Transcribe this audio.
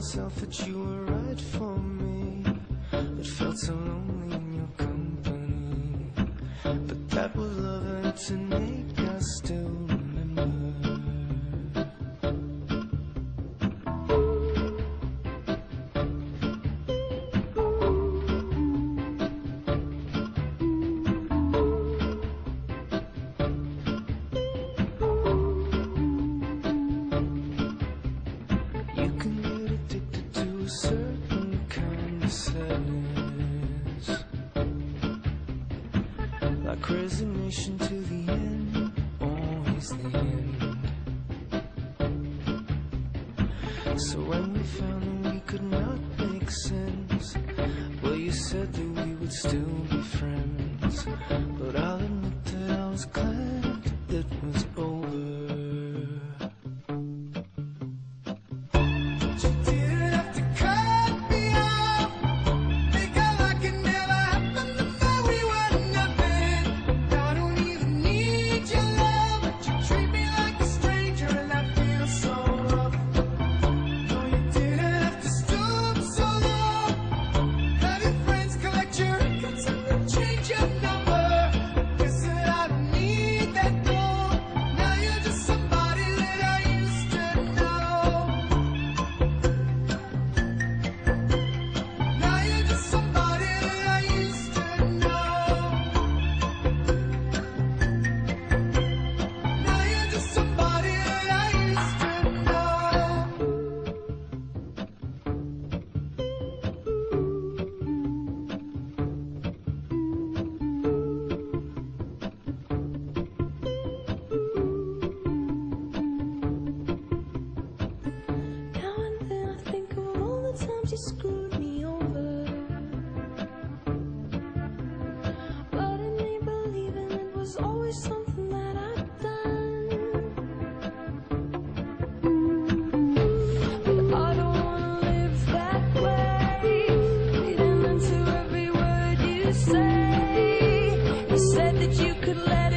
myself that you were right for me it felt so lonely in your company But that was love to me. sadness Like resignation to the end Always the end. So when we found that we could not make sense Well you said that we would still be friends. But I'll admit that I was glad that was just screwed me over. But made it was always something that I'd done. I don't wanna live that way. Into every word you say. You said that you could let